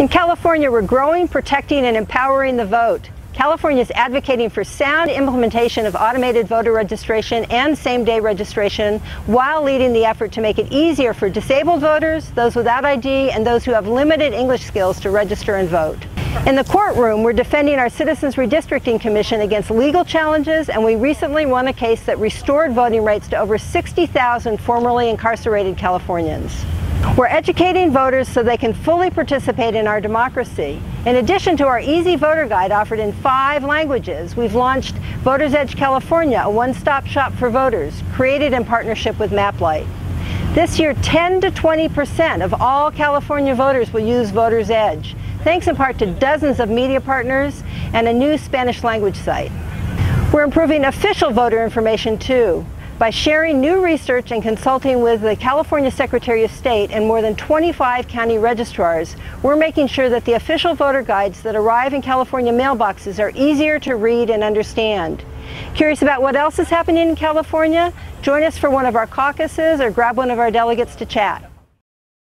In California, we're growing, protecting, and empowering the vote. California is advocating for sound implementation of automated voter registration and same-day registration while leading the effort to make it easier for disabled voters, those without ID, and those who have limited English skills to register and vote. In the courtroom, we're defending our Citizens Redistricting Commission against legal challenges, and we recently won a case that restored voting rights to over 60,000 formerly incarcerated Californians. We're educating voters so they can fully participate in our democracy. In addition to our Easy Voter Guide offered in five languages, we've launched Voters Edge California, a one-stop shop for voters, created in partnership with MapLight. This year, 10 to 20 percent of all California voters will use Voters Edge, thanks in part to dozens of media partners and a new Spanish language site. We're improving official voter information too by sharing new research and consulting with the California Secretary of State and more than 25 county registrars, we're making sure that the official voter guides that arrive in California mailboxes are easier to read and understand. Curious about what else is happening in California? Join us for one of our caucuses or grab one of our delegates to chat.